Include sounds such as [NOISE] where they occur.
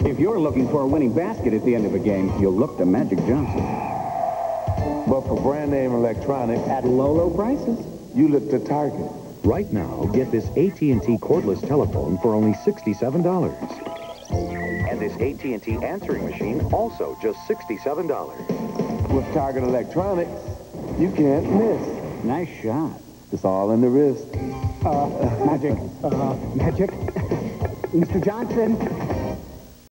If you're looking for a winning basket at the end of a game, you'll look to Magic Johnson. But for brand name electronics, At low, low prices. you look to Target. Right now, get this AT&T cordless telephone for only $67. And this AT&T answering machine also just $67. With Target Electronics, you can't miss. Nice shot. It's all in the wrist. Uh, Magic. [LAUGHS] Uh, Magic. [LAUGHS] Mr. Johnson.